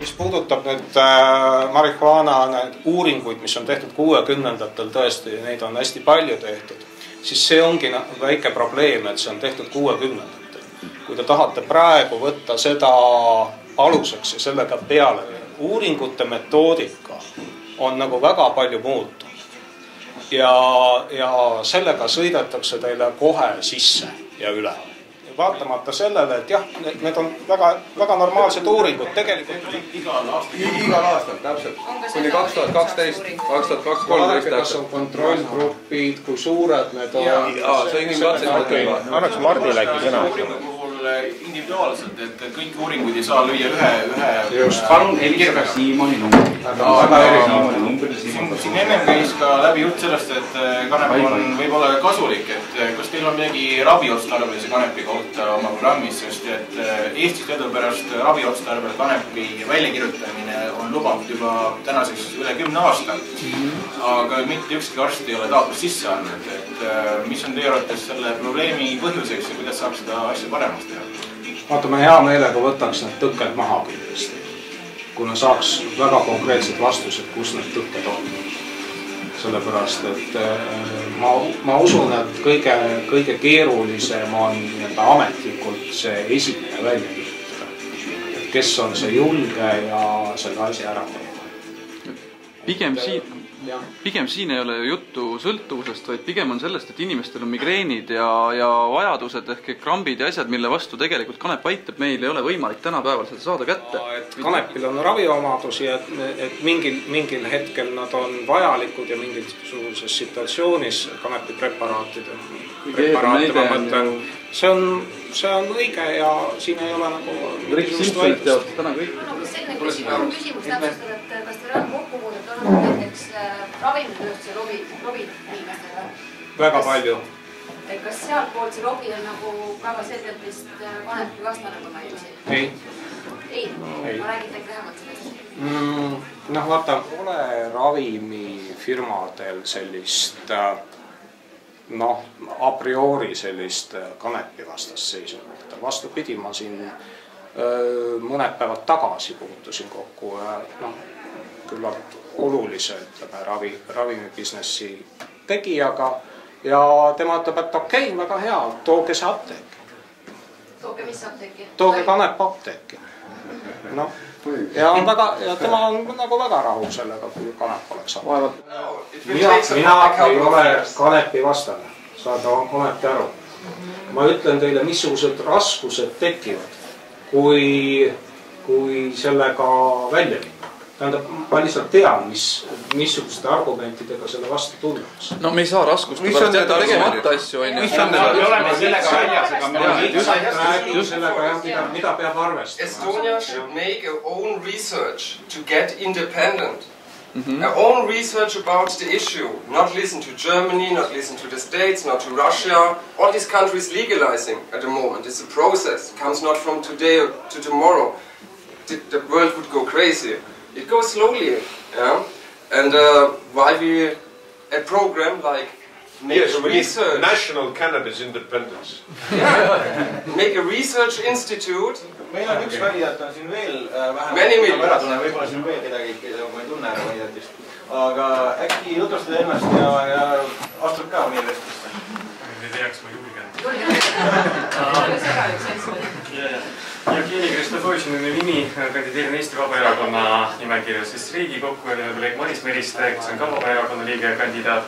mis puudutab nüüd äh, marihuaana need uuringuid, mis on tehtud kuuekümnendatel tõesti, neid on hästi palju tehtud, siis see ongi väike probleem, et see on tehtud kuuekümnendatel. kui te tahate praegu võtta seda aluseks ja sellega peale, uuringute metoodika on nagu väga palju muutunud. ja, ja sellega sõidetakse teile kohe sisse ja üle vaatamata sellele, et jah, need on väga, väga normaalsed uuringud, tegelikult igal aastal. igal aastal, täpselt. kuni kaks tuhat kaksteist, kaks tuhat kaks, kolmteist kas on kontrollgrupid, kui suured need on. annaks Mardile äkki sõna. Individuaalselt, et kõiki uuringuid ei saa lüüa ühe, ühe. Just. palun helistage Siimoni väga erinevad. siin, siin ennem käis ka läbi jutt sellest, et äh, kanep on võib-olla kasulik, et äh, kas teil on midagi raviotstarbelise kanepi kohta oma programmis, sest et äh, Eestis teadupärast raviotstarbel kanepi väljakirjutamine on lubatud juba tänaseks üle kümne aasta. aga mitte ükski arst ei ole taotlust sisse andnud, et mis on teie arvates selle probleemi põhjuseks ja kuidas saab seda asja paremaks teha? Vaata, ma hea meelega võtaks need tõkked maha kindlasti. kuna saaks väga konkreetsed vastused, kus need tõkked on. sellepärast, et äh, ma, ma usun, et kõige, kõige keerulisem on nii-öelda ametlikult see esimene välja kirjutada. et kes on see julge ja selle asja ära teeb. pigem siin, pigem siin ei ole ju juttu sõltuvusest, vaid pigem on sellest, et inimestel on migreenid ja, ja vajadused ehk krambid ja asjad, mille vastu tegelikult kanep aitab, meil ei ole võimalik tänapäeval seda saada kätte. et kanepil on raviomadusi, et, et mingil, mingil hetkel nad on vajalikud ja mingisuguses situatsioonis kanepipreparaatide, preparaate ma on mõtlen, see on, see on õige ja siin ei ole nagu Rick vaidlust. teab täna kõik. selline küsimus, küsimus täpsustada, et on olnud näiteks äh, ravimitööstuse lobi, lobi inimestega? väga palju. et kas sealtpoolt see lobi on nagu väga selgelt vist äh, kanepi vastane, kui ma ei eksi? ei ei, Ei. ma räägin teiega lähemalt sellest. mm,. noh, vaata, pole ravimifirmadel sellist äh, noh, a priori sellist kanepivastast seisukohta. vastupidi, ma siin öö, mõned päevad tagasi puutusin kokku ühe noh, küllalt olulise, ütleme ravi, ravimibusinessi tegijaga ja tema ütleb, et okei okay,, väga hea, tooge see apteeki, tooge mis apteeki? tooge kanep apteeki. noh, ja on väga ja tema on nagu väga rahul sellega, kui kanep oleks apteek. mina, mina ei ole kanepi vastane, saate ometi aru. ma ütlen teile, missugused raskused tekivad, kui, kui sellega välja minna. tähendab, ma lihtsalt tean, mis, missuguste argumentidega selle vastu tullakse. no me ei saa raskuste Mis on pärast need jätta argumendid? tegemata asju, on need me oleme sellega väljas, aga me oleme sellega jah, mida, mida peab arvestama. Estonia should make her own research to get independent. Her own research about the issue. Not listen to Germany, not listen to the States, not to Russia. All these countries legalizing at the moment. It's a process. It comes not from today to tomorrow. The, the world would go crazy. It goes slowly. Yeah? And uh, why we a program like make Yes, a research national cannabis independence. make a research institute meil on üks kandidaat on siin veel äh, tunnen, võib-olla siin veel kedagi, keda ma ei tunne ära kandidaatist. aga äkki tutvustad ennast ja, ja astud ka meie vestlusse. ei teaks, ma julgen. olge segalik seltskond. Jevgeni minu nimi, kandideerin Eesti Vabaerakonna nimekirjas siis Riigikokku ja minu kolleeg Maris Meriste, kes on ka Vabaerakonna liige ja kandidaat.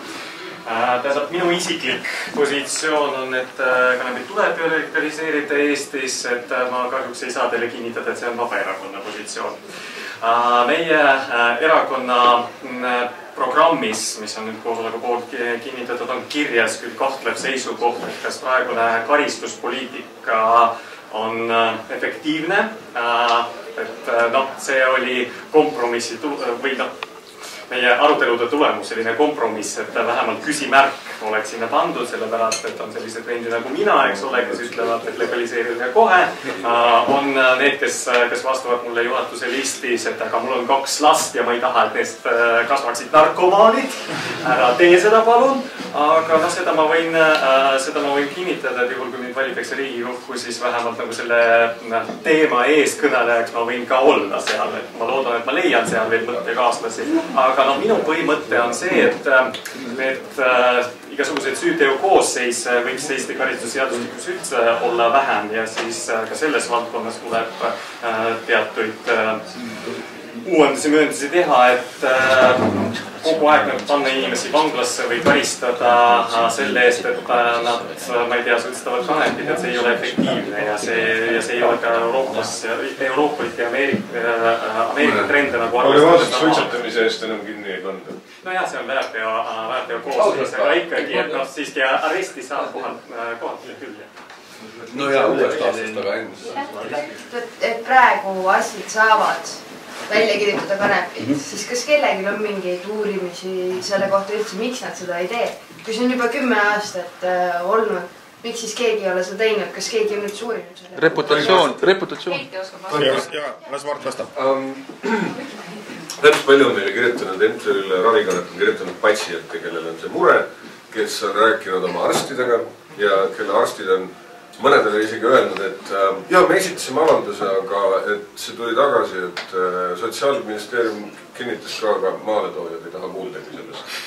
tähendab, minu isiklik positsioon on, et äh, kanepit tuleb legaliseerida Eestis, et äh, ma kahjuks ei saa teile kinnitada, et see on Vabaerakonna positsioon. meie äh, erakonna mm, programmis, mis on nüüd koosoleku poolt ki- kinnitatud, on kirjas küll kahtlev seisukoht, et kas praegune karistuspoliitika on äh, efektiivne. et äh, noh, see oli kompromissi või noh, meie arutelude tulemus, selline kompromiss, et vähemalt küsimärk oleks sinna pandud, sellepärast et on sellised vendid nagu mina, eks ole, kes ütlevad, et legaliseerida kohe. on need, kes, kes vastavad mulle juhatuse listis, et aga mul on kaks last ja ma ei taha, et neist kasvaksid narkomaanid. ära tee seda, palun. aga noh, seda ma võin, seda ma võin kinnitada, et juhul kui mind valitakse Riigikokku, siis vähemalt nagu selle teema eeskõnelejaks ma võin ka olla seal, et ma loodan, et ma leian seal veel mõttekaaslasi. aga noh, minu põhimõte on see, et, et äh, igasuguseid süüteokoosseise võiks Eesti karistusseadustikus üldse olla vähem ja siis äh, ka selles valdkonnas tuleb äh, teatuid äh, uuendusi, mööndusi teha, et äh, kogu aeg nagu panna inimesi vanglasse või karistada äh, selle eest, et äh, nad, ma ei tea, suitsetavad kanepit, et see ei ole efektiivne ja see, ja see ei ole ka Euroopas, Euroopat ja Ameerika, Ameerika trende nagu arvestades. suitsetamise eest enam kinni ei panda. nojah, see on väärteo, väärteo koosluses, aga ikkagi, et noh, siiski aresti saab kohalt, kohalt küll, jah no ja uuest aastast, aga eelmisest. et praegu arstid saavad välja kirjutada kanepit mm, -hmm. siis kas kellelgi on mingeid uurimisi selle kohta üldse, miks nad seda ei tee? kui see on juba kümme aastat äh, olnud, miks siis keegi ei ole seda teinud, kas keegi on üldse uurinud selle? reputatsioon, reputatsioon. ja, las Mart vastab um,. päris palju on meile kirjutanud, MTÜ-le Ravikannet on kirjutanud patsiente, kellel on see mure, kes on rääkinud oma arstidega ja kelle arstid on mõned on isegi öelnud, et äh, ja me esitasime avalduse, aga et see tuli tagasi, et äh, sotsiaalministeerium kinnitas ka, aga maaletoojad ei taha kuuldagi sellest.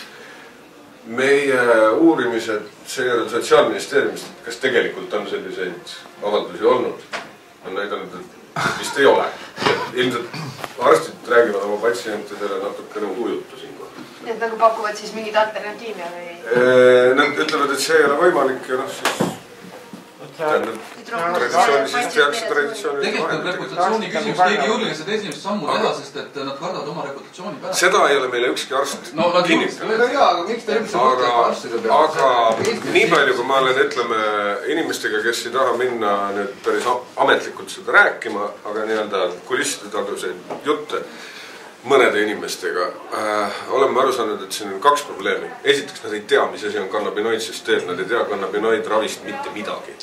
meie uurimised seejärel sotsiaalministeeriumist, kas tegelikult on selliseid avaldusi olnud, on näidanud, et vist ei ole. ilmselt arstid räägivad oma patsientidele natukene ujuttu siinkohal. nii et nagu pakuvad siis mingit alternatiivi või? Nad ütlevad, et see ei ole võimalik ja noh, siis traditsioonilisest tehakse traditsiooni. tegelikult on reputatsiooni küsimus, keegi ei julge seda esimest sammu teha, sest et nad kardavad oma reputatsiooni pärast. seda ei ole meile ükski arst no, kinnitanud. no jaa, aga miks te üldse mõtlete arstide peale? aga nii palju, kui ma olen, ütleme, inimestega, kes ei taha minna nüüd päris ametlikult seda rääkima, aga nii-öelda kulisside taguseid jutte mõnede inimestega äh, oleme aru saanud, et siin on kaks probleemi. esiteks, nad ei tea, mis asi on kannabinoidsüsteem, nad ei tea kannabinoidravist mitte midagi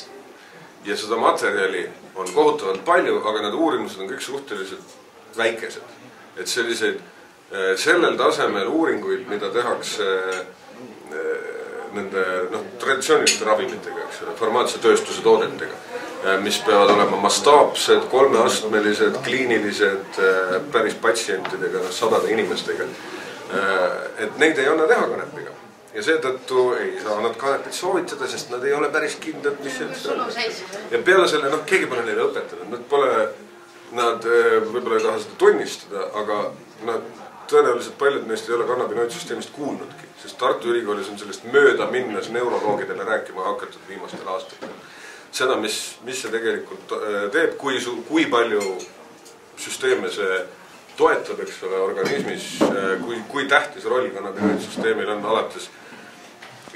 ja seda materjali on kohutavalt palju, aga need uurimused on kõik suhteliselt väikesed. et selliseid, eh, sellel tasemel uuringuid, mida tehakse eh, nende noh, traditsiooniliste ravimitega, eks ole, farmaatsiatööstuse toodetega, eh, mis peavad olema mastaapsed, kolmeastmelised, kliinilised, päris patsientidega, noh, sadade inimestega. et neid ei anna teha kanepiga ja seetõttu ei saa nad kanepit soovitada, sest nad ei ole päris kindlad, mis see on. ja peale selle, noh, keegi pole neile õpetanud, nad pole, nad eh, võib-olla ei taha seda tunnistada, aga nad tõenäoliselt paljud neist ei ole kannabinoidsüsteemist kuulnudki, sest Tartu Ülikoolis on sellest mööda minnes neuroloogidele rääkima hakatud viimastel aastatel. seda, mis, mis see tegelikult eh, teeb, kui kui palju süsteeme see toetab, eks ole, organismis, eh, kui, kui tähtis roll kannabinoidsüsteemil on alates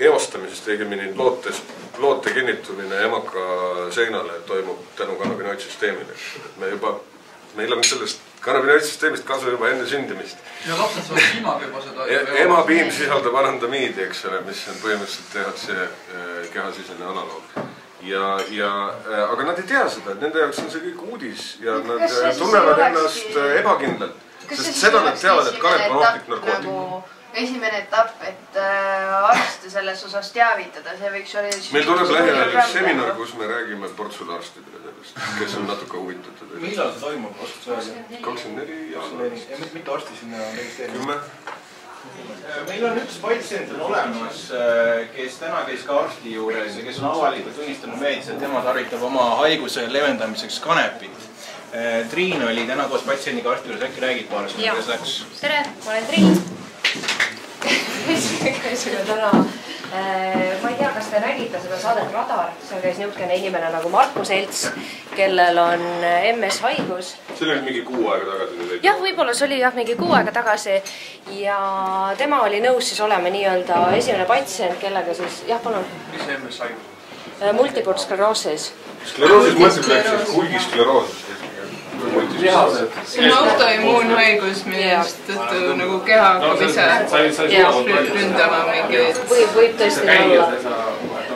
eostamisest, õigemini lootes, loote kinnitumine emaka seinale toimub tänu kannabinoidsüsteemile. me juba, meil on sellest kannabinoidsüsteemist kasu juba enne sündimist. ja lapsed saavad piimaga juba seda ja, emapiim sisaldab anandamiidi, eks ole, mis on põhimõtteliselt THC äh, kehasisene analoog. ja, ja äh, aga nad ei tea seda, et nende jaoks on see kõik uudis ja nad äh, tunnevad ennast ebakindlalt. sest seda nad teavad, et kanep on ohtlik narkootik nagu esimene etapp, et äh, arste selles osas teavitada, see võiks olla siis meil tuleb lähiajal üks seminar, kus me räägime portsule arstidele sellest, kes on natuke huvitatud. millal see toimub, oskad sa öelda? kakskümmend neli jaanuar. ja mitu arsti sinna on registreeritud? kümme. meil on üks patsient on olemas, äh, kes täna käis ka arsti juures ja kes on avalikult tunnistanud meedias, et tema tarvitab oma haiguse leevendamiseks kanepit. Äh, Triin oli täna koos patsiendiga arsti juures, äkki räägid paar sõna, kuidas läks? tere, ma olen Triin käisime täna äh, ma ei tea, kas te nägite seda saadet Radar, seal käis niisugune inimene nagu Marku Selts, kellel on äh, MS haigus. see oli mingi kuu aega tagasi. jah, võib-olla see oli jah, mingi kuu aega tagasi ja tema oli nõus siis olema nii-öelda esimene patsient, kellega siis, jah, palun. mis see MS haigus on? Äh, multiple skleroosis. skleroosis mõtleb, et hulgiskleroosis. See on autoimmuunhaigus, millest tõttu nagu keha hakkab ise ründama mingeid. võib, võib tõesti nii olla.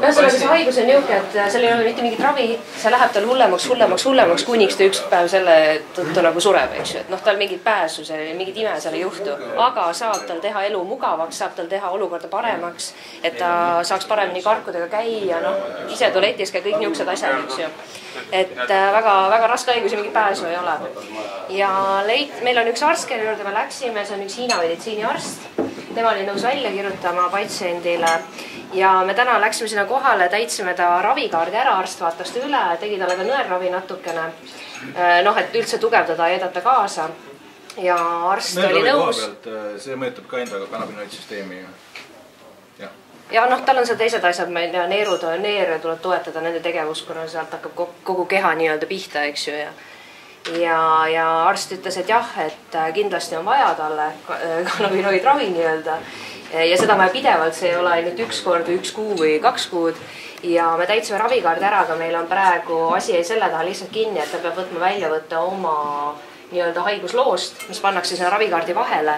ühesõnaga, see haigus on niisugune, et seal ei ole mitte mingit ravi, see läheb tal hullemaks, hullemaks, hullemaks, kuniks ta üks päev selle tõttu nagu sureb, eks ju, et noh, tal mingit pääsu, mingit ime seal ei juhtu, aga saab tal teha elu mugavaks, saab tal teha olukorda paremaks, et ta saaks paremini karkudega käia, noh, ise tualetis käia, kõik niisugused asjad, eks ju. et väga-väga raske haigus ja mingit pääsu ei ole. ja leid-, meil on üks arst, kelle juurde me läksime, see on üks Hiina meditsiiniarst tema oli nõus välja kirjutama patsiendile ja me täna läksime sinna kohale, täitsime ta ravikaardi ära, arst vaatas ta üle, tegi talle ka nõelravi natukene. noh, et üldse tugevdada ja aidata kaasa. ja arst oli nõus. see mõjutab ka enda kannabinoidsüsteemi ju. ja noh, tal on seal teised asjad, meil ja neerud, neere tuleb toetada nende tegevust, kuna sealt hakkab ko- kogu keha nii-öelda pihta, eks ju, ja ja, ja arst ütles, et jah, et kindlasti on vaja talle ka- kannabinoidravi nii-öelda ja seda on vaja pidevalt, see ei ole ainult üks kord või üks kuu või kaks kuud. Ja me täitsime ravikaardi ära, aga meil on praegu asi jäi selle taha lihtsalt kinni, et ta peab võtma väljavõtte oma nii-öelda haigusloost, mis pannakse sinna ravikaardi vahele.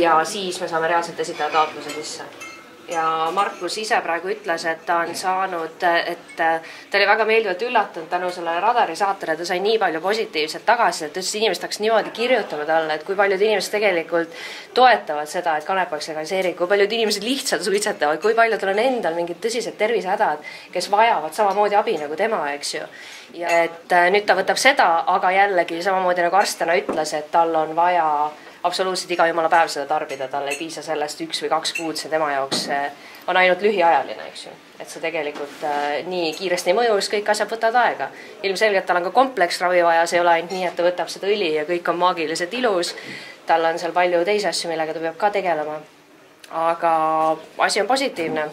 Ja siis me saame reaalselt esitada taotluse sisse ja Markus ise praegu ütles, et ta on saanud, et ta oli väga meeldivalt üllatunud tänu sellele Radari saatele, ta sai nii palju positiivset tagasisidet, ta ütles, et inimesed hakkasid niimoodi kirjutama talle, et kui paljud inimesed tegelikult toetavad seda, et kanep oleks legaliseeritud, kui paljud inimesed lihtsalt suitsetavad, kui paljudel on endal mingid tõsised tervisehädad, kes vajavad samamoodi abi nagu tema, eks ju. et nüüd ta võtab seda, aga jällegi samamoodi nagu arst täna ütles, et tal on vaja absoluutselt iga jumala päev seda tarbida, tal ei piisa sellest üks või kaks kuud, see tema jaoks eh, on ainult lühiajaline, eks ju. et see tegelikult äh, nii kiiresti ei mõju, sest kõik asjad võtavad aega. ilmselgelt tal on ka kompleksravi vaja, see ei ole ainult nii, et ta võtab seda õli ja kõik on maagiliselt ilus. tal on seal palju teisi asju, millega ta peab ka tegelema. aga asi on positiivne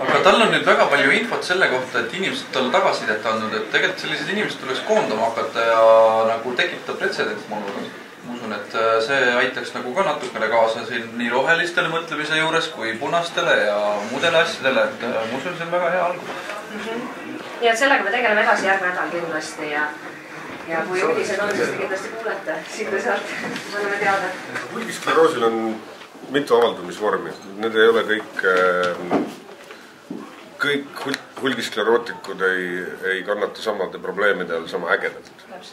aga tal on nüüd väga palju infot selle kohta, et inimesed talle tagasisidet andnud, et tegelikult sellised inimesed tuleks koondama hakata ja nagu tekitada pretsedent, ma arvan. Ma usun, et äh, see aitaks nagu ka natukene kaasa siin nii rohelistele mõtlemise juures kui punastele ja muudele asjadele, et äh, ma usun, see on väga hea algus. nii et sellega me tegeleme edasi järgmine nädal kindlasti ja, ja kui uudised on, siis te kindlasti kuulete siit või sealt, anname teada. hulgiskleroosil on mitu avaldumisvormi, need ei ole kõik, kõik hul- hulgisklerootikud ei, ei kannata samade probleemide all sama ägedalt.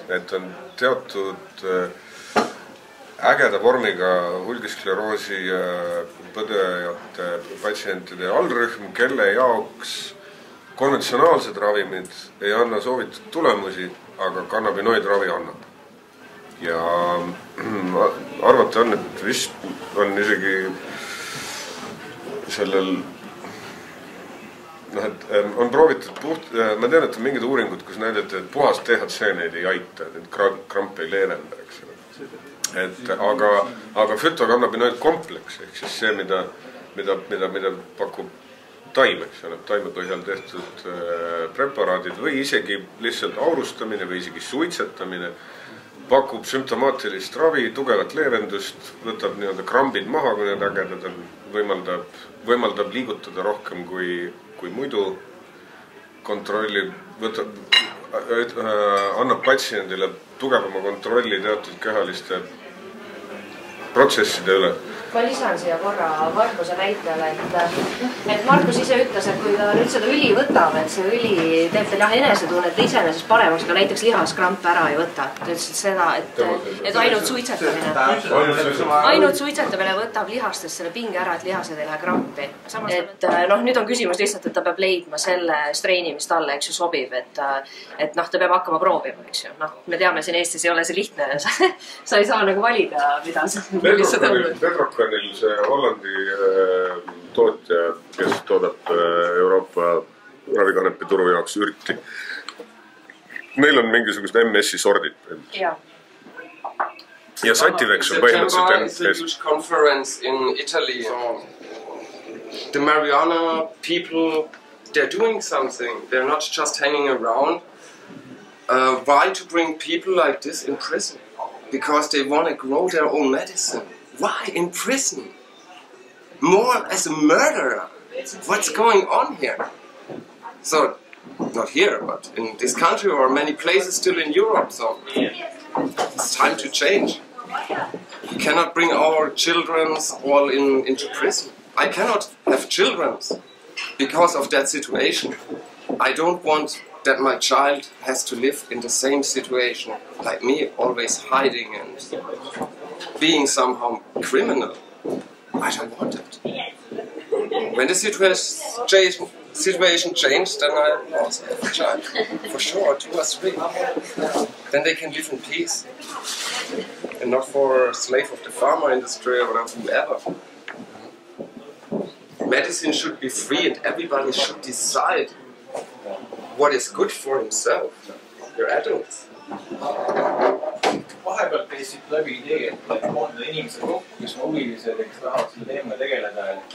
et on teatud äh, ägeda vormiga hulgiskleroosi põdejate patsientide allrühm, kelle jaoks konventsionaalsed ravimid ei anna soovitud tulemusi, aga kannabinoidravi annab. ja arvata on, et vist on isegi sellel noh, et ähm, on proovitud puht, ma tean, et on mingid uuringud, kus näidati, et puhas DHC neid ei aita, need kra- krampe ei leevenda, eks ole. Et aga, aga fütokannabinoidkompleks ehk siis see, mida, mida, mida, mida pakub taim, eks ole, taime põhjal tehtud äh, preparaadid või isegi lihtsalt aurustamine või isegi suitsetamine pakub sümptomaatilist ravi, tugevat leevendust, võtab nii-öelda krambid maha, kui need ägedad on, võimaldab, võimaldab liigutada rohkem kui, kui muidu, kontrollib, võtab äh,, annab patsiendile tugevama kontrolli teatud kehaliste protsesside üle ma lisan siia korra Markuse näitele, et, et Markus ise ütles, et kui ta nüüd seda õli võtab, et see õli teeb tal jah enesetunnet iseenesest paremaks, aga näiteks lihaskrampe ära ei võta. ta ütles et seda, et, et ainult suitsetamine, ainult suitsetamine võtab lihastest selle pinge ära, et lihased ei lähe krampi. et noh, nüüd on küsimus lihtsalt, et ta peab leidma selle streini, mis talle, eks ju, sobib, et, et noh, ta peab hakkama proovima, eks ju, noh, me teame, siin Eestis ei ole see lihtne, sa ei saa nagu valida, mida sa, millist sa tõmbad. Pedrocanil see Hollandi äh, tootja, kes toodab äh, Euroopa ravikanepi turu jaoks ürti. Neil on mingisugused MS-i sordid. jah. ja Sativex on põhimõtteliselt huge conference in Italy. The marijuana people, they're doing something. They're not just hanging around. Uh, why to bring people like this in prison? Because they want to grow their own medicine. Why in prison? More as a murderer. What's going on here? So not here, but in this country or many places still in Europe. So it's time to change. We cannot bring our children all in, into prison. I cannot have children because of that situation. I don't want that my child has to live in the same situation like me, always hiding and being somehow criminal. I don't want it. When the situation situation changed, then I also have a child. For sure, two or three. Then they can live in peace. And not for a slave of the pharma industry or whoever. Medicine should be free and everybody should decide what is good for himself. You're adults. Vahepeal käis siit läbi idee, et koondada inimesed kokku, kes on huvilised ja kes tahavad selle teemaga tegeleda, et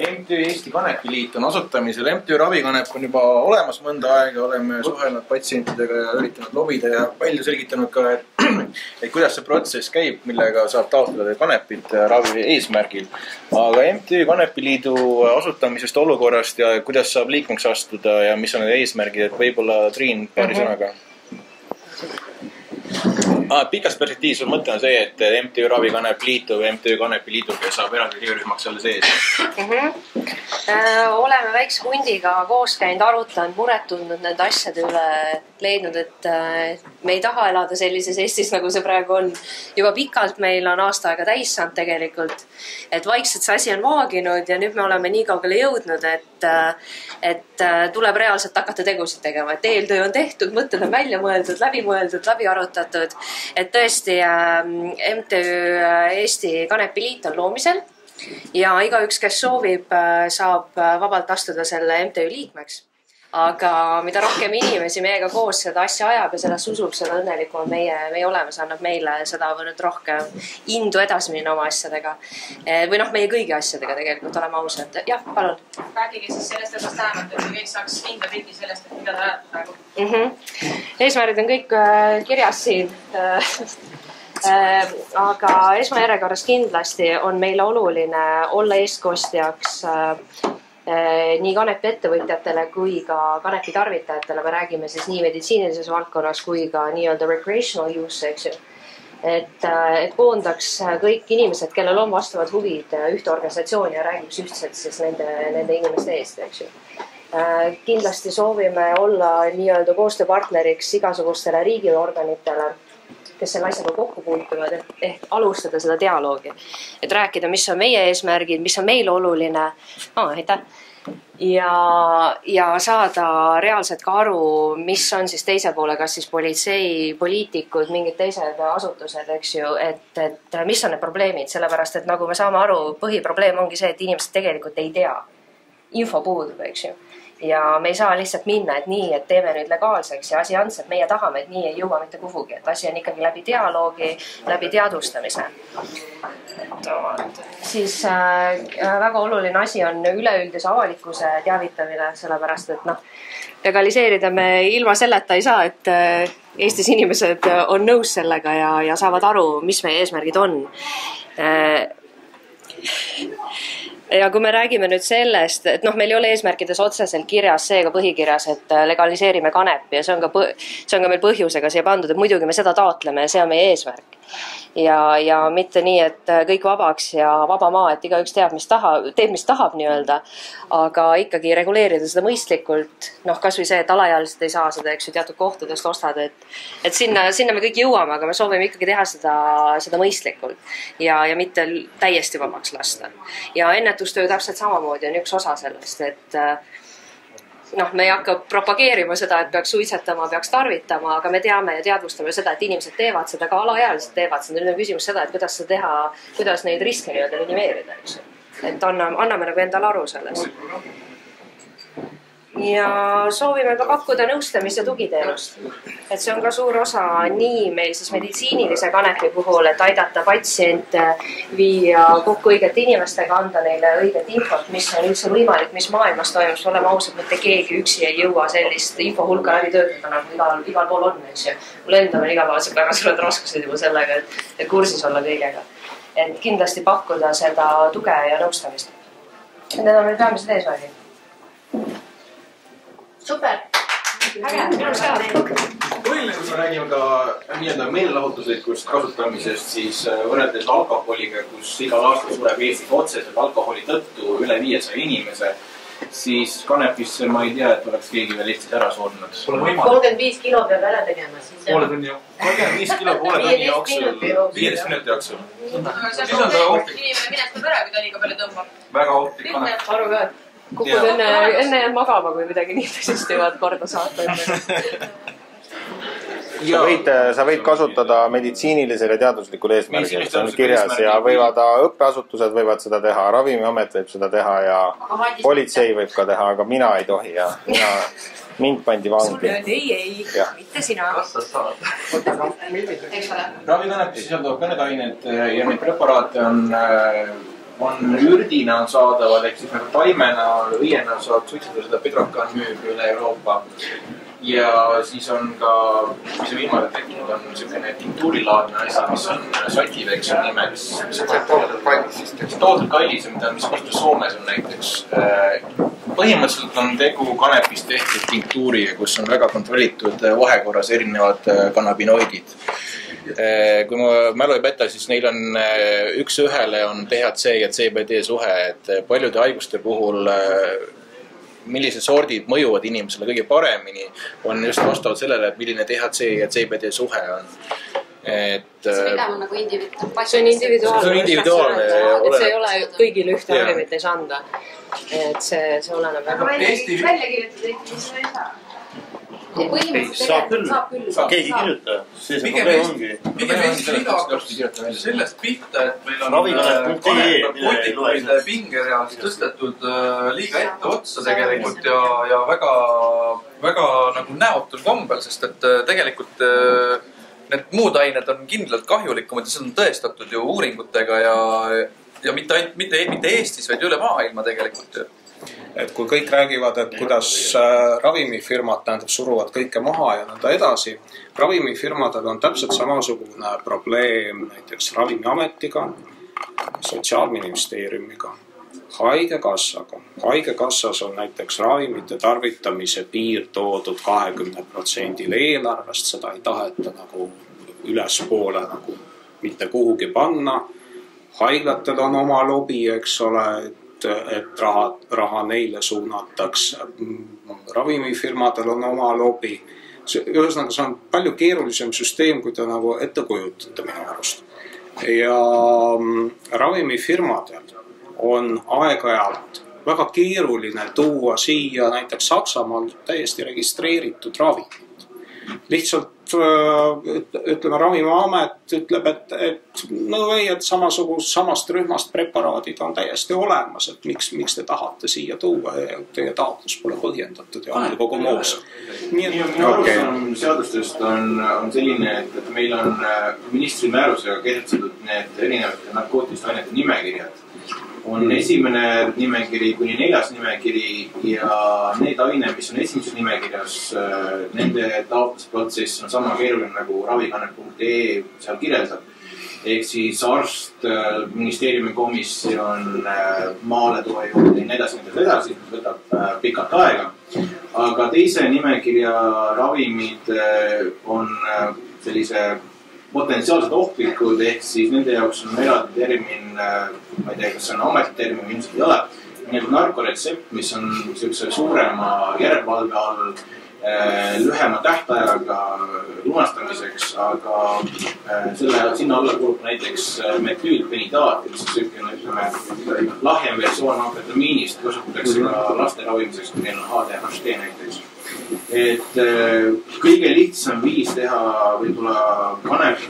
MTÜ Eesti Kanepiliit on asutamisel, MTÜ Ravikanep on juba olemas mõnda aega, oleme suhelnud patsientidega ja üritanud lobida ja välja selgitanud ka, et, et kuidas see protsess käib, millega saab taotleda kanepit ravi eesmärgil. aga MTÜ Kanepiliidu asutamisest, olukorrast ja kuidas saab liikmeks astuda ja mis on need eesmärgid, et võib-olla Triin paari mm -hmm. sõnaga. Pikas perspektiivis su mõte on see, et MTÜ Ravikanep liitub MTÜ Kanepi Liiduga ja saab eraldi töörühmaks selle sees mm. -hmm. Oleme väikse hundiga koos käinud, arutanud, muret tundnud nende asjade üle, leidnud, et äh, me ei taha elada sellises Eestis, nagu see praegu on. juba pikalt meil on aasta aega täis saanud tegelikult. et vaikselt see asi on vaaginud ja nüüd me oleme nii kaugele jõudnud, et, äh, et tuleb reaalselt hakata tegusid tegema, et eeltöö on tehtud, mõtted on välja mõeldud, läbi mõeldud, läbi arutatud et tõesti MTÜ äh, Eesti Kanepiliit on loomisel ja igaüks, kes soovib, äh, saab äh, vabalt astuda selle MTÜ liikmeks. Aga mida rohkem inimesi meiega koos seda asja ajab ja sellesse usub, seda õnnelikumad meie, meie oleme, see annab meile sedavõrd rohkem indu edasi minna oma asjadega. või noh, meie kõigi asjadega tegelikult, oleme ausad. jah, palun. rääkige siis sellest, kas tähendab, et kõik saaks minna pildi sellest, et mida te ajate praegu mm. -hmm. eesmärgid on kõik kirjas siin Äh, aga esmajärjekorras kindlasti on meile oluline olla eestkostjaks äh, nii kanepi ettevõtjatele kui ka kanepi tarvitajatele, me räägime siis nii meditsiinilises valdkonnas kui ka nii-öelda recreational use, eks ju. et, äh, et koondaks kõik inimesed, kellel on vastavad huvid ühte organisatsiooni ja räägiks ühtselt siis nende, nende inimeste eest, eks ju kindlasti soovime olla nii-öelda koostööpartneriks igasugustele riigiorganitele kes selle asjaga kokku puutuvad, et ehk alustada seda dialoogi. et rääkida, mis on meie eesmärgid, mis on meile oluline oh,, aitäh. ja, ja saada reaalselt ka aru, mis on siis teise poole, kas siis politsei, poliitikud, mingid teised asutused, eks ju, et, et mis on need probleemid, sellepärast et nagu me saame aru, põhiprobleem ongi see, et inimesed tegelikult ei tea. info puudub, eks ju ja me ei saa lihtsalt minna, et nii, et teeme nüüd legaalseks ja asi see, et meie tahame, et nii ei jõua mitte kuhugi, et asi on ikkagi läbi dialoogi, läbi teadvustamise. et siis äh, väga oluline asi on üleüldise avalikkuse teavitamine, sellepärast et noh, legaliseerida me ilma selleta ei saa, et äh, Eestis inimesed on nõus sellega ja, ja saavad aru, mis meie eesmärgid on äh, ja kui me räägime nüüd sellest, et noh, meil ei ole eesmärkides otseselt kirjas seega põhikirjas, et äh, legaliseerime kanepi ja see on ka, see on ka meil põhjusega siia pandud, et muidugi me seda taotleme ja see on meie eesmärk ja, ja mitte nii, et äh, kõik vabaks ja vaba maa, et igaüks teab, mis taha, teeb, mis tahab nii-öelda. aga ikkagi reguleerida seda mõistlikult, noh, kasvõi see, et alaealised ei saa seda, eks ju, teatud kohtadest ostad, et. et sinna, sinna me kõik jõuame, aga me soovime ikkagi teha seda, seda mõistlikult ja, ja mitte täiesti vabaks lasta. ja ennetustöö täpselt samamoodi on üks osa sellest, et äh, noh, me ei hakka propageerima seda, et peaks suitsetama, peaks tarvitama, aga me teame ja teadvustame seda, et inimesed teevad seda, ka alaealised teevad seda. nüüd on küsimus seda, et kuidas seda teha, kuidas neid riske nii-öelda minimeerida, eks ju. et anname, anname nagu endale aru sellest ja soovime ka pakkuda nõustamis- ja tugiteenust. et see on ka suur osa nii meil siis meditsiinilise kanepi puhul, et aidata patsiente viia kokku õigete inimestega, anda neile õiget infot, mis on üldse võimalik, mis maailmas toimub, sest oleme ausad, mitte keegi üksi ei jõua sellist info hulka läbi töötada, nagu igal, igal pool on, eks ju. mul endal on igapäevaselt väga suured raskused juba sellega, et kursis olla kõigega. et kindlasti pakkuda seda tuge ja nõustamist. Need on meil peamised eesmärgid super. äge, minu arust ka. kui me räägime ka nii-öelda meelelahutuslikust kasutamisest, siis äh, võrreldes alkoholiga, kus igal aastal sureb Eestis otseselt alkoholi tõttu üle viiesaja inimese, siis kanepisse ma ei tea, et oleks keegi veel Eestis ära surnud. kolmkümmend viis kilo peab ära tegema, siis. poole tunni jooksul. kolmkümmend viis kilo poole tunni jooksul, viieteist minuti jooksul. siis on ta ohtlik. inimene minestab ära, kui ta liiga palju tõmbab. väga ohtlik kanep. aru ka, et kukud Jaa. enne, enne jääd magama, kui midagi nii tõsist jõuad korda saata sa võid, sa võid kasutada meditsiinilisel ja teaduslikul eesmärgil, see on kirjas ja võivad, õppeasutused võivad seda teha, Ravimiamet võib seda teha ja politsei võib ka teha, aga mina ei tohi ja mina, mind pandi vangi. ei, ei mitte sina. ravikanepis sisalduvad ka need ained äh, ja neid preparaate on, on ürdina on saadavad ehk siis nagu taimena, õiena saab suitsetada seda, Pedrocan müüb üle Euroopa. ja siis on ka, mis on viimane tekkinud, on niisugune tinktuurilaadne asi, mis on Sativex on nimeks. toodud kallis, toodud kallis, mida, mis kasutus Soomes on näiteks. põhimõtteliselt on tegu kanepist tehtud tinktuuriga, kus on väga kontrollitud äh, vahekorras erinevad äh, kannabinoidid kui mu mälu ei peta, siis neil on eh, üks-ühele on DHC ja CBD suhe, et eh, paljude haiguste puhul eh, millised sordid mõjuvad inimesele kõige paremini, on just vastavalt sellele, et milline DHC ja CBD suhe on. et see eh, pigem on nagu individu-. see on individuaalne. See on individuaalne, et see ei ole kõigile ühte ravimit ei saa anda. et see, see oleneb väga. välja, välja kirjutada ikkagi seda ei saa. Põhimõtteliselt saab küll. keegi ei kirjuta, see see Pigem probleem ongi. pigem Eesti viga hakkab sellest pihta, et meil on ei loe. narkootikumide pingereas tõstetud äh, liiga etteotsa tegelikult ja, ja väga, väga nagu näotul kombel, sest et äh, tegelikult äh, need muud ained on kindlalt kahjulikumad ja seda on tõestatud ju uuringutega ja, ja mitte ainult, mitte, mitte Eestis, vaid üle maailma tegelikult ju et kui kõik räägivad, et kuidas äh, ravimifirmad tähendab suruvad kõike maha ja nõnda edasi, ravimifirmadel on täpselt samasugune probleem näiteks Ravimiametiga, Sotsiaalministeeriumiga, Haigekassaga. haigekassas on näiteks ravimite tarvitamise piir toodud kahekümne protsendile eelarvest, seda ei taheta nagu ülespoole nagu mitte kuhugi panna haiglatel on oma lobi, eks ole, et, et raha, raha neile suunatakse. ravimifirmadel on oma lobi. ühesõnaga, see on palju keerulisem süsteem, kui te nagu ette kujutate minu arust. ja mm, ravimifirmadel on aeg-ajalt väga keeruline tuua siia näiteks Saksamaal täiesti registreeritud ravimit. Lihtsalt äh, üt- ütleme, Ravimiamet ütleb, et, et no ei, et samasugust, samast rühmast preparaadid on täiesti olemas, et miks, miks te tahate siia tuua ja teie taotlus pole põhjendatud ja ongi kogu moos. nii et minu arusaam seadustest on, on selline, et, et meil on äh, ministri määrusega kehtestatud need erinevate narkootiliste ainete nimekirjad. On esimene nimekiri kuni neljas nimekiri ja need aine, mis on esimeses nimekirjas, nende taotlusprotsess on sama keeruline nagu ravikanep.ee seal kirjeldab. ehk siis arst, ministeeriumi komisjon, maaletooja juurde ja nii edasi, nii edasi, võtab äh, pikalt aega aga teise nimekirja ravimid eh, on eh, sellise potentsiaalselt ohtlikud, ehk siis nende jaoks on eraldi termin, ma ei tea, kas see on ametlik termin või ilmselt ei ole. nii-öelda narkoretsept, mis on niisuguse suurema järelevalve all eh, lühema tähtajaga lunastamiseks, aga eh, selle, sinna alla kuulub näiteks metüülfenidaat, mis on niisugune, ütleme, lahjem versioon amfetamiinist, kasutatakse ka laste ravimiseks, kui neil on ADHD näiteks. Et eh, kõige lihtsam viis teha võib-olla kanep,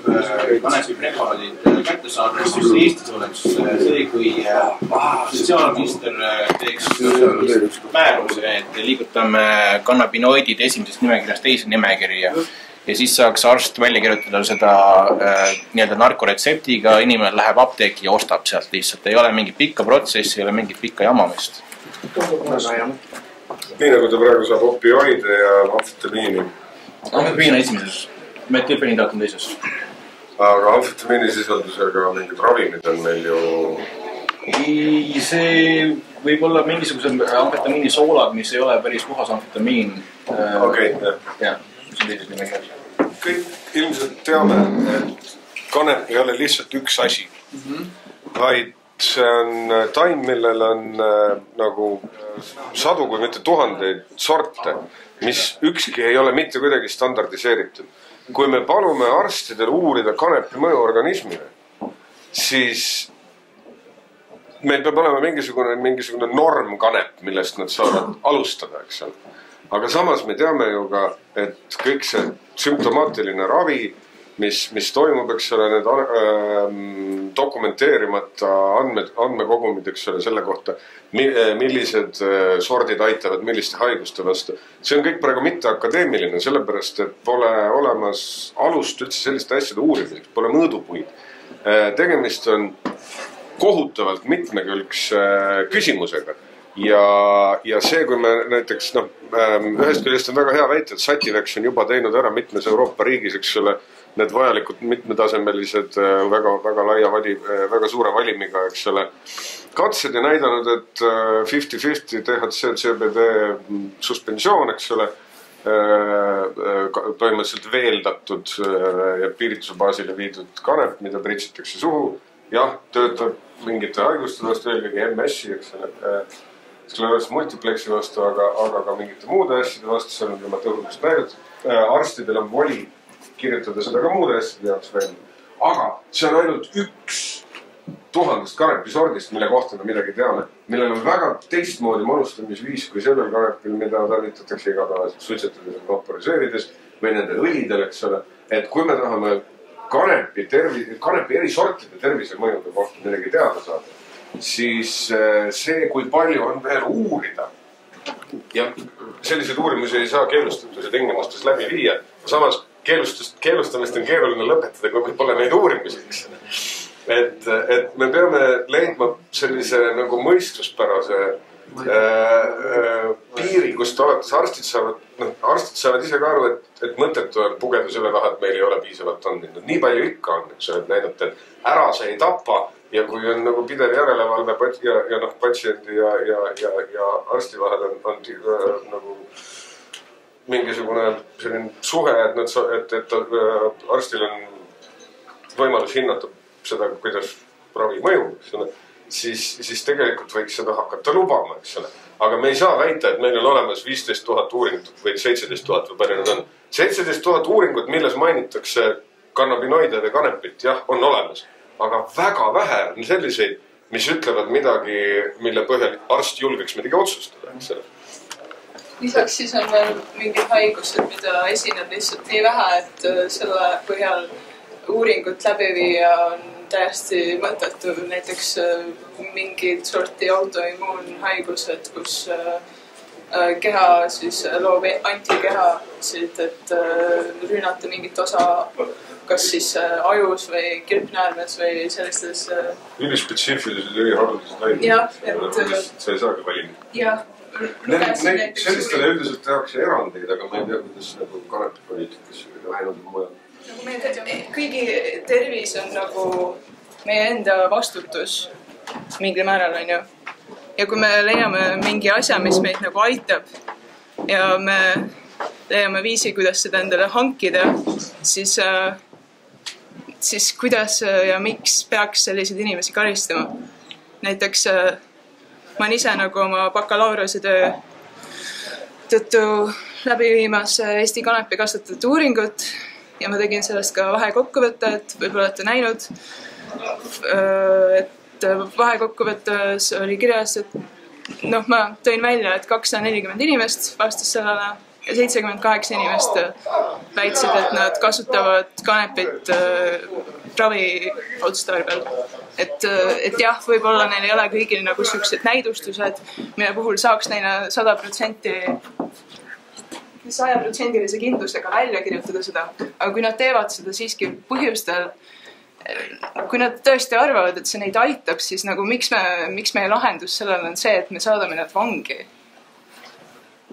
kanepipreparaadid eh, kättesaadavaks just Eestis oleks see, kui sotsiaalminister teeks määruse, et liigutame kannabinoidid esimesest nimekirjast teise nimekirja. Ja siis saaks arst välja kirjutada seda äh, nii-öelda narkoretseptiga, inimene läheb apteeki ja ostab sealt lihtsalt, ei ole mingit pikka protsessi, ei ole mingit pikka jamamist. Nii nagu ta praegu saab opioide ja amfetamiini. amfetamiin on esimeses, metülfenidaat on teises. aga amfetamiini sisaldusega mingid ravimid on meil ju ei, see võib-olla mingisugused amfetamiini soolad, mis ei ole päris puhas amfetamiin. okei, jah. jah, mis on teises nimekirjas. kõik ilmselt teame, et kanep ei ole lihtsalt üks asi mm, -hmm. vaid see on taim, millel on äh, nagu sadu, kui mitte tuhandeid sorte, mis ükski ei ole mitte kuidagi standardiseeritud. kui me palume arstidel uurida kanepi mõju organismile, siis meil peab olema mingisugune, mingisugune normkanep, millest nad saavad alustada, eks ole. aga samas me teame ju ka, et kõik see sümptomaatiline ravi, mis, mis toimub, eks ole, need äh, dokumenteerimata andmed, andmekogumid, eks ole, selle kohta, millised sordid aitavad milliste haiguste vastu. see on kõik praegu mitteakadeemiline, sellepärast et pole olemas alust üldse selliste asjade uurimiseks, pole mõõdupuid. tegemist on kohutavalt mitmekülgse küsimusega. ja, ja see, kui me näiteks noh, ühest küljest on väga hea väita, et Sativex on juba teinud ära mitmes Euroopa riigis, eks ole, need vajalikud mitmetasemelised väga, väga laia vali, väga suure valimiga, eks ole. katsed ja näidanud, et fifty-fifty DHC, CBD suspensioon, eks ole põhimõtteliselt veeldatud ja piirituse baasile viidud kanep, mida pritsitakse suhu jah, töötab mingite haiguste vastu, eelkõige MS-i, eks ole, skleroosis multiplexi vastu, aga, aga ka mingite muude asjade vastu, seal on tema tõhusust näidatud. arstidel on voli kirjutada seda ka muude asjade jaoks välja. aga see on ainult üks tuhandest kanepisordist, mille kohta me midagi teame, millel on väga teistmoodi manustamisviis kui sellel kanepil, mida tarvitatakse igapäevaselt suitsetades ja vaporiseerides või nendel õlidel, eks ole. et kui me tahame kanepi tervis, kanepi eri sortide tervisemõjude kohta midagi teada saada, siis see, kui palju on veel uurida. ja selliseid uurimusi ei saa keelustatuse tingimustes läbi viia. samas keelustust, keelustamist on keeruline lõpetada, kui pole neid uurimusi, eks. et, et me peame leidma sellise nagu mõistuspärase äh, äh, piiri, kust alates arstid saavad, noh, arstid saavad ise ka aru, et, et mõttetu on pugeda selle taha, et meil ei ole piisavalt andmeid. no nii palju ikka on, eks ole, et näidata, et ära see ei tapa ja kui on nagu pidev järelevalve ja, ja noh, patsiendi ja, ja, ja, ja arsti vahel on, on äh, nagu mingisugune selline suhe, et nad, et, et äh, arstil on võimalus hinnata seda, kuidas ravi mõjub, eks ole. siis, siis tegelikult võiks seda hakata lubama, eks ole. aga me ei saa väita, et meil on olemas viisteist tuhat uuringut või seitseteist tuhat või palju need on. seitseteist tuhat uuringut, milles mainitakse kannabinoide või kanepit, jah, on olemas. aga väga vähe on selliseid, mis ütlevad midagi, mille põhjal arst julgeks midagi otsustada, eks ole lisaks siis on veel mingid haigused, mida esineb lihtsalt nii vähe, et äh, selle põhjal uuringut läbi viia on täiesti mõttetu. näiteks äh, mingid sorti autoimmuunhaigused, kus äh, keha siis loob antikehasid, et rünnata mingit osa kas siis ajus või kirpnäärmes või sellistes. ülispetsiifilised, üliharuldased haigused. jah, et. sa ei saagi valida. jah sellistele üldiselt tehakse erandeid, aga ma ei tea, kuidas nagu kanepipoliitikas läinud on mujal. nagu meie kõigi tervis on nagu meie enda vastutus mingil määral, onju. ja kui me leiame mingi asja, mis meid nagu aitab ja me leiame viisi, kuidas seda endale hankida, siis äh, siis kuidas ja miks peaks selliseid inimesi karistama? näiteks äh, ma olen ise nagu oma bakalaureusetöö tõttu läbi viimas Eesti kanepi kasvatajate uuringut ja ma tegin sellest ka vahekokkuvõtte, et võib-olla olete näinud. et vahekokkuvõttes oli kirjas, et noh, ma tõin välja, et kakssada nelikümmend inimest vastas sellele ja seitsekümmend kaheksa inimest väitsid, et nad kasutavad kanepit ravi otstarbel et, et jah, võib-olla neil ei ole kõigil nagu siuksed näidustused, mille puhul saaks neile sada protsenti, sajaprotsendilise kindlusega välja kirjutada seda, aga kui nad teevad seda siiski põhjustel, kui nad tõesti arvavad, et see neid aitaks, siis nagu miks me, miks meie lahendus sellele on see, et me saadame nad vangi?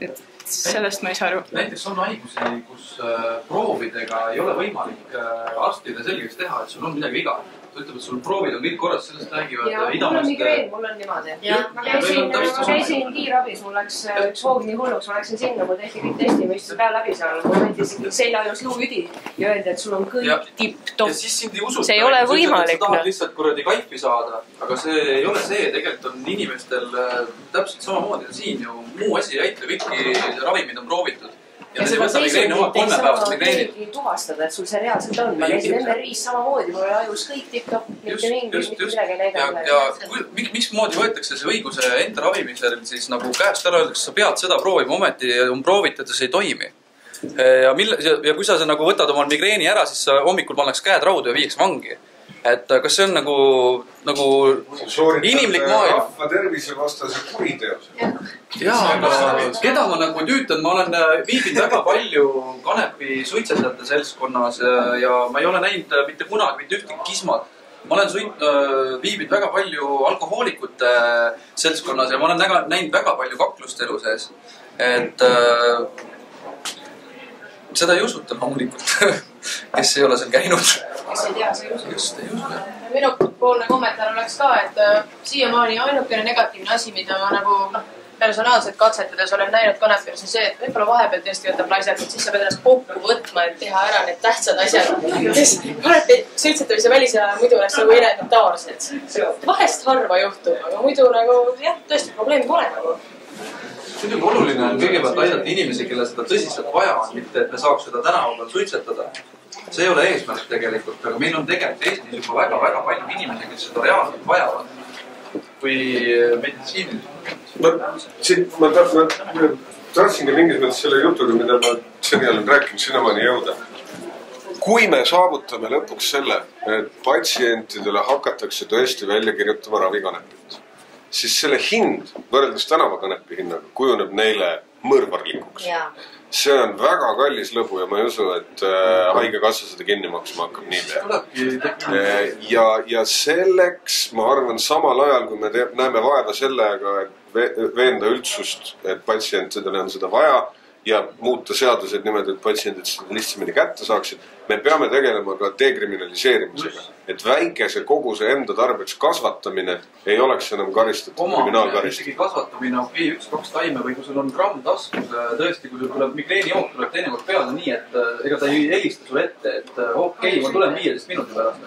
et sellest ma ei saa aru. näiteks on haigusi, kus äh, proovidega ei ole võimalik äh, arstile selgeks teha, et sul on midagi viga ütleb, et sul proovid on kõik korras, sellest räägivad äh, mul on migreen, idamaast. mul on niimoodi. Ma käisin, on ma käisin kiirabis, mul läks äh, üks hoog nii hulluks, ma läksin sinna, mul tehti kõik testid, ma istusin päev läbi seal, mul võeti isegi selja juures luuüdi ja öeldi, et sul on kõik tipp-topp. ja siis sind ei usuta. see ei ole võimalik, sa tahad noh. lihtsalt kuradi kaifi saada, aga see ei ole see, tegelikult on inimestel äh, täpselt samamoodi siin ju muu asi ei aita, kõiki ravimeid on proovitud. Ja ja need ei seda võta migreeni oma migreenid. keegi tuvastada, et sul see reaalselt on. ma käisin. MRI-s samamoodi, mul oli ajus kõik tipp-topp, mitte mingi, mitte midagi ei ja, näidanud. ja kui- miks, mismoodi võetakse see õiguse enda ravimisel siis nagu käest ära öeldakse, sa pead seda proovima, ometi on proovitud ja see ei toimi. ja mille, ja kui sa see nagu võtad omal migreeni ära, siis hommikul pannakse käed raudu ja viiakse vangi. Et kas see on nagu, nagu inimlik maailm? rahva tervisevastase kuriteose. jaa, aga keda ma nagu tüütan, ma olen äh, viibinud väga palju kanepi suitsetajate seltskonnas ja, ja ma ei ole näinud äh, mitte kunagi mitte ühtegi kismat. ma olen suit-, viibinud väga palju alkohoolikute äh, seltskonnas ja ma olen näga, näinud väga palju kaklust elu sees. et äh, seda ei usuta loomulikult, kes ei ole seal käinud. kes ei tea, see ei usu. just, ei usu jah. minupoolne kommentaar oleks ka, et äh, siiamaani ainukene negatiivne asi, mida ma nagu noh, personaalselt katsetades olen näinud kanepis, on see, et võib-olla vahepeal tõesti võtab laisak, et siis sa pead ennast kokku võtma, et teha ära need tähtsad asjad, mis kanepi suitsetamise välisajal muidu oleks nagu elementaarsed. vahest harva juhtub, aga muidu nagu jah, tõesti probleemi pole nagu. Muidugi oluline on kõigepealt aidata inimesi, kellel seda tõsiselt vaja on, mitte et me saaks seda tänava peal suitsetada. see ei ole eesmärk tegelikult, aga meil on tegelikult Eestis juba väga-väga palju inimesi, kes seda reaalselt vajavad. kui meditsiiniliselt. ma siin, ma ma tahtsingi mingis mõttes selle jutuga, mida ma seni olen rääkinud, sinnamaani jõuda. kui me saavutame lõpuks selle, et patsientidele hakatakse tõesti välja kirjutama ravikanepit, siis selle hind võrreldes tänavakanepi hinnaga kujuneb neile mõrvarlikuks. see on väga kallis lõbu ja ma ei usu, et äh, haigekassa seda kinni maksma hakkab niipea. tulebki ja, ja selleks ma arvan, samal ajal kui me te, näeme vaeva sellega, et ve- veenda üldsust, et patsientidele on seda vaja ja muuta seadused niimoodi, et patsiendid seda lihtsamini kätte saaksid, me peame tegelema ka dekriminaliseerimisega. Et väikese koguse enda tarbeks kasvatamine ei oleks enam karistatav oma kriminaalkaristus. kasvatamine, okei okay,, üks-kaks taime või kui sul on gramm taskus, tõesti, kui sul tuleb migreenijook tuleb teinekord peale nii, et äh, ega ta ei helista sulle ette, et äh, okei okay,, ma tulen viieteist minuti pärast,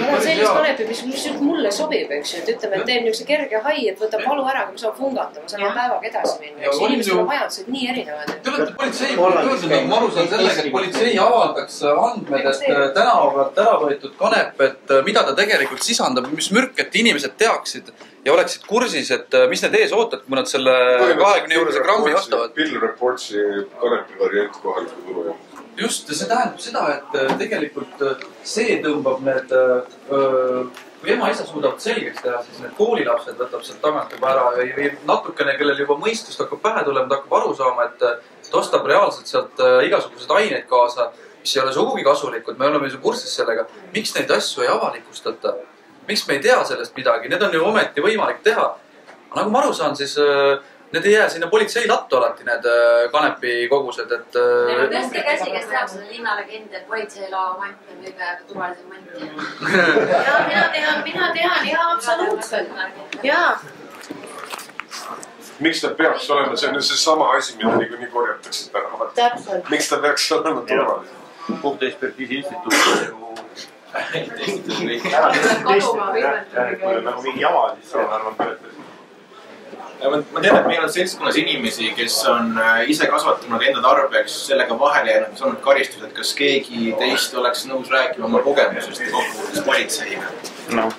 mul on sellist kanepi, mis just mulle sobib, eks ju, et ütleme, et teen niisuguse kerge hai, et võtab valu ära, aga ma saan fungata, ma saan oma päevaga edasi minna, eks ju, on inimestel on vajadused nii erinevad. Te olete politsei poolt öeldud, nagu ma aru saan sellega, et politsei avaldaks andmed, et äh, tänava pealt ära võetud kanep, et äh, mida ta tegelikult sisaldab, mis mürk, et inimesed teaksid ja oleksid kursis, et äh, mis need ees ootavad, kui nad selle kahekümne eurose grammi ostavad. Bill Reportsi kanepi variant kohaliku turu jaoks. just, see tähendab seda, et äh, tegelikult see tõmbab need, kui ema-isa suudavad selgeks teha, siis need koolilapsed võtab sealt tagant juba ära või, või natukene, kellel juba mõistust hakkab pähe tulema, ta hakkab aru saama, et ta ostab reaalselt sealt igasuguseid aineid kaasa, mis ei ole sugugi kasulikud, me oleme ju kursis sellega. miks neid asju ei avalikustata? miks me ei tea sellest midagi, need on ju ometi võimalik teha. nagu ma aru saan, siis äh, need ei jää sinna politsei lattu alati, need äh, kanepikogused, et äh, Neil on tõesti käsi, kes teab seda linnalegendi, et politseilao mant on kõige turvalisem mant. ja mina tean, mina tean ja absoluutselt. jaa. miks ta peaks olema, see on ju seesama asi, mida niikuinii korjatakse tänavalt. täpselt. miks ta peaks olema turvalisem? Puhtekspertiisi instituut on ju kui on nagu mingi jama, siis see on arvan töötab. Ma ma tean, et meil on seltskonnas inimesi, kes on äh, ise kasvatanud enda tarbeks, sellega vahele jäänud, saanud karistused. kas keegi teist oleks nõus rääkima oma kogemusest ja kokkuvõttes politseiga? noh,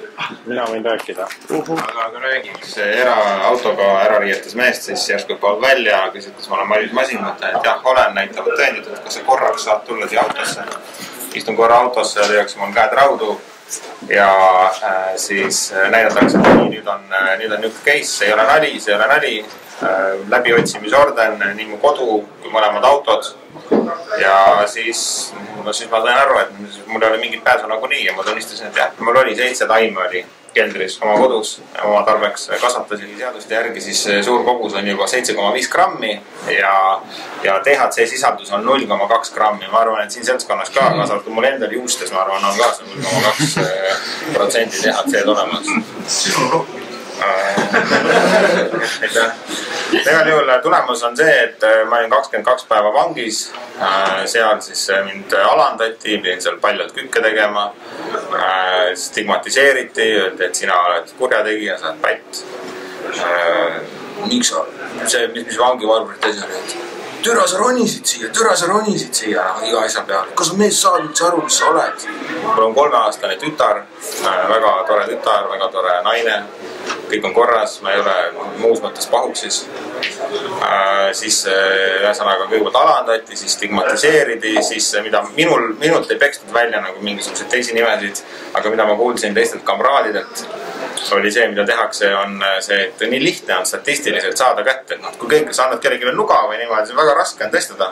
mina võin rääkida. aga, aga räägi. üks eraautoga ära riietas meest, siis järsku kaob välja, küsis, kas ma olen valmis masinat, et jah, olen, näitavad tõendid, et kas sa korraks saad tulla siia autosse. istun korra autosse, lüüakse mul käed raudu ja äh, siis äh, näidatakse, et nii, nüüd on, nüüd on niisugune case, see ei ole nali, see ei ole nali äh,. läbiotsimisorden, nii mu kodu kui mõlemad autod. ja siis, no siis ma sain aru, et mul ei ole mingit pääsu nagunii ja ma tunnistasin, et jah, mul oli seitse taime oli keldris oma kodus oma tarbeks kasvatasin seaduste järgi, siis suur kogus on juba seitse koma viis grammi ja, ja DHC sisaldus on null koma kaks grammi. ma arvan, et siin seltskonnas ka, kaasa arvatud mul endal juustes, ma arvan, on ka see null koma kaks protsenti DHC-d olemas aitäh. igal juhul tulemus on see, et ma olin kakskümmend kaks päeva vangis. seal siis mind alandati, pidin seal paljalt kükke tegema. stigmatiseeriti, öeldi, et sina oled kurjategija, sa oled pätt. miks sa, see, mis, mis vangivalvurid asi oli, et türa sa ronisid siia, türa sa ronisid siia no, iga asja peale. kas mees saab üldse aru, mis sa oled? mul on kolmeaastane tütar, väga tore tütar, väga tore naine kõik on korras, ma ei ole muus mõttes pahuksis äh,. siis ühesõnaga kõigepealt alandati, siis stigmatiseeriti, siis mida minul, minult ei pekstud välja nagu mingisuguseid teisi nimesid, aga mida ma kuulsin teistelt kamraadidelt, oli see, mida tehakse, on see, et nii lihtne on statistiliselt saada kätte, et noh, kui kõik, sa annad kellelegi nuga või niimoodi, siis väga raske on tõestada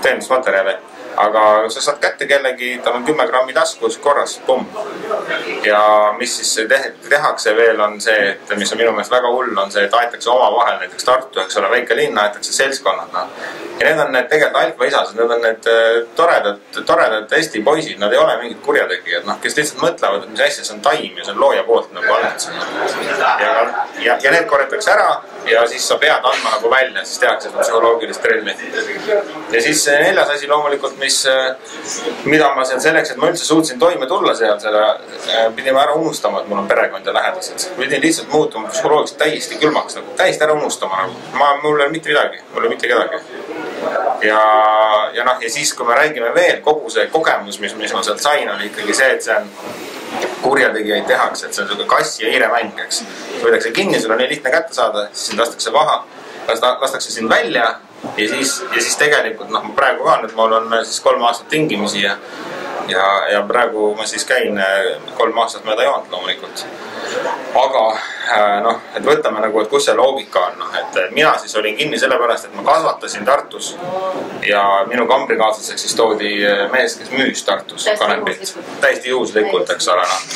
tõendusmaterjali aga sa saad kätte kellegi, tal on kümme grammi taskus, korras, pumm. ja mis siis tehakse veel, on see, et mis on minu meelest väga hull, on see, et aetakse omavahel, näiteks Tartu, eks ole, väike linn, aetakse seltskonnad, noh. ja need on need tegelikult alfaisased, need on need äh, toredad, toredad Eesti poisid, nad ei ole mingid kurjategijad, noh, kes lihtsalt mõtlevad, et mis asja, see on taim ja see on looja poolt nagu annetus. ja, ja, ja need korjatakse ära ja siis sa pead andma nagu välja, siis tehakse seda psühholoogilist relvi. ja siis neljas asi loomulikult, mis, mida ma seal selleks, et ma üldse suutsin toime tulla seal, selle pidime ära unustama, et mul on perekond ja lähedased. pidin lihtsalt muutuma psühholoogiliselt täiesti külmaks nagu, täiesti ära unustama nagu. ma, mul ei ole mitte midagi, mul ei ole mitte kedagi. Ja, ja noh, ja siis, kui me räägime veel, kogu see kogemus, mis, mis ma sealt sain, oli ikkagi see, et see on kurjategijaid tehakse, et see on sihuke kass ja hiire mäng, eks. võetakse kinni, sul on nii lihtne kätte saada, siis sind lastakse maha, lastakse sind välja ja siis, ja siis tegelikult noh, praegu ka nüüd mul on siis kolm aastat tingimisi ja ja, ja praegu ma siis käin kolm aastat mööda joont loomulikult. aga noh, et võtame nagu, et kus see loogika on, noh, et mina siis olin kinni sellepärast, et ma kasvatasin Tartus ja minu kambrikaaslaseks siis toodi mees, kes müüs Tartus kanepit. täiesti juhuslikult, eks ole, noh.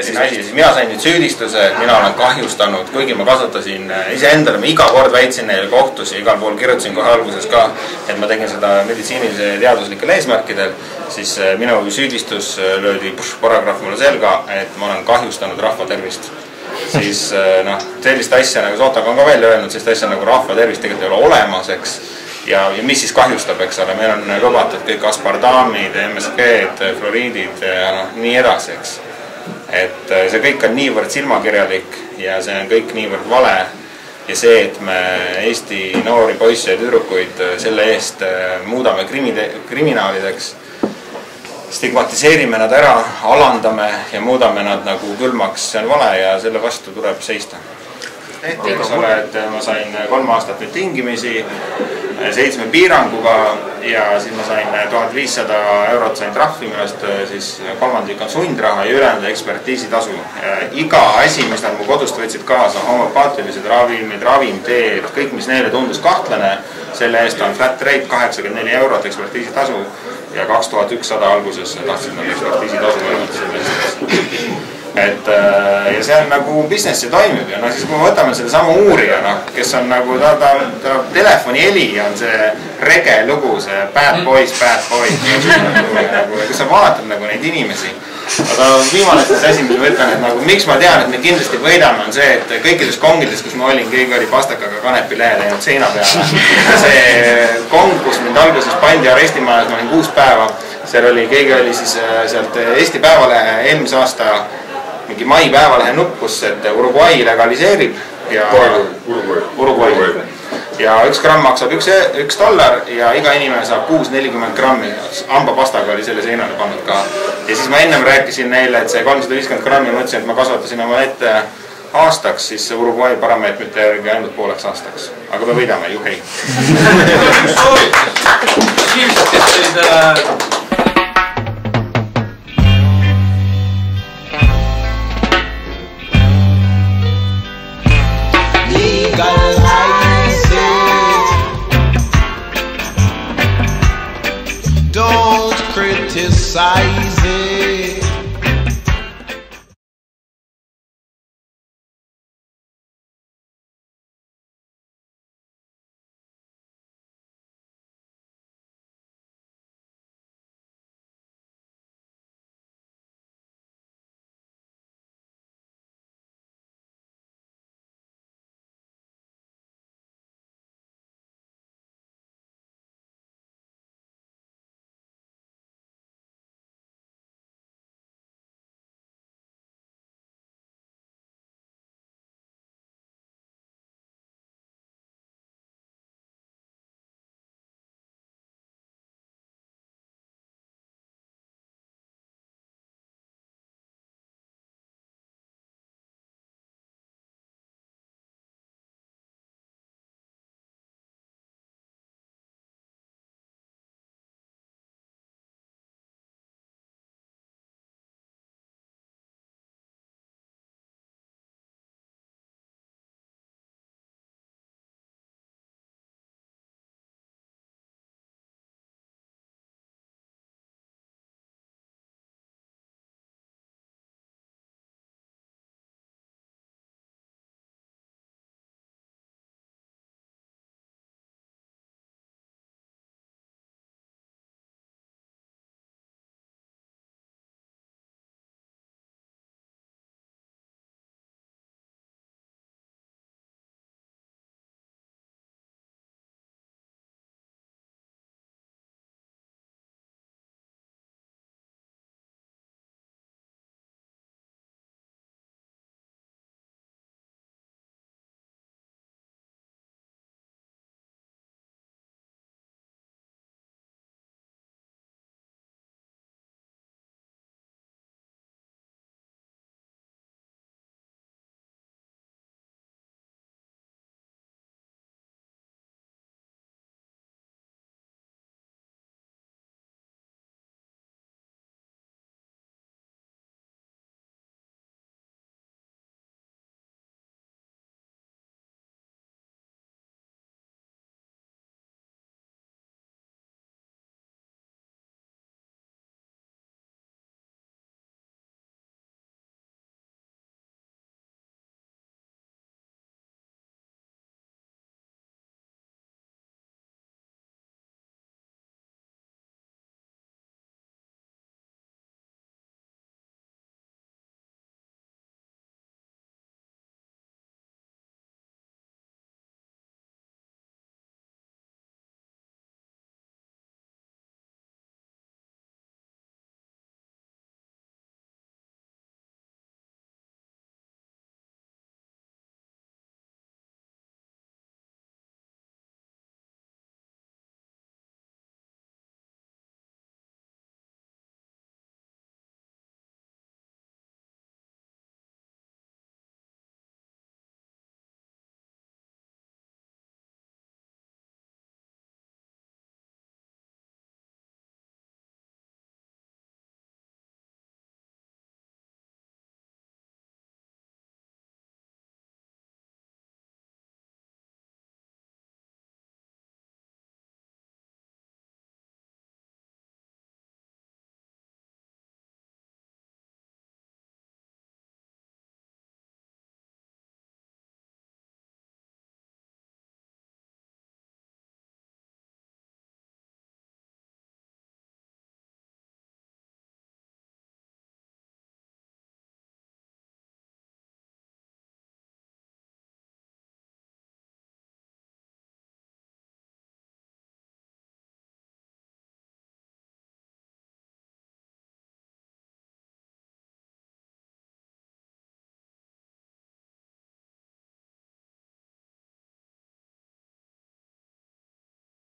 esimene asi, siis mina sain nüüd süüdistuse, et mina olen kahjustanud, kuigi ma kasvatasin iseendale, ma iga kord väitsin neile kohtus ja igal pool kirjutasin kohe alguses ka, et ma tegin seda meditsiinilise teaduslikel eesmärkidel, siis minu süüdistus löödi paragrahv mulle selga, et ma olen kahjustanud rahva tervist siis noh, sellist asja nagu Sotak on ka välja öelnud, sellist asja nagu rahva tervis tegelikult ei ole olemas, eks. ja, ja mis siis kahjustab, eks ole, meil on lubatud kõik aspartamid, MSG-d, fluoriidid ja noh, nii edasi, eks. et see kõik on niivõrd silmakirjalik ja see on kõik niivõrd vale ja see, et me Eesti noori poisse ja tüdrukuid selle eest muudame krimi-, kriminaalideks stigmatiseerime nad ära, alandame ja muudame nad nagu külmaks, see on vale ja selle vastu tuleb seista. eks ole, et ma sain kolm aastat nüüd tingimisi seitsme piiranguga ja siis ma sain tuhat viissada eurot sain trahvi, millest siis kolmandik on sundraha ja ülejäänud ekspertiisitasu. iga asi, mis nad mu kodust võtsid kaasa, homopaatilised ravimid, ravimteed, kõik, mis neile tundus kahtlane, selle eest on flat rate kaheksakümmend neli eurot ekspertiisitasu ja kaks tuhat ükssada alguses tahtsid nad ekspertiisitasu eest et ja see on nagu business ja toimib ja noh, siis kui me võtame sedasama uurija, noh, kes on nagu ta, ta, ta telefoniheli on see rege lugu, see bad boys, bad boys. Nagu, nagu, kui sa vaatad nagu neid inimesi. Aga viimane siis asi, mis ma ütlen, et nagu miks ma tean, et me kindlasti võidame, on see, et kõikides kongides, kus ma olin, keegi oli pastakaga kanepilehe läinud seina peale. see kong, kus mind alguses pandi arestimajas, ma olin kuus päeva, seal oli, keegi oli siis sealt Eesti Päevalehe eelmise aasta mingi mai Päevalehe nupp, kus, et Uruguay legaliseerib ja Uruguay, Uruguay. Ja üks gramm maksab üks, üks dollar ja iga inimene saab kuus nelikümmend grammi. hambapastaga oli selle seinale pannud ka. ja siis ma ennem rääkisin neile, et see kolmsada viiskümmend grammi, ma ütlesin, et ma kasvatasin oma ette aastaks, siis Uruguay parameetrite järgi ainult pooleks aastaks. aga me võidame, juhei. inimesed, kes teid legalize sai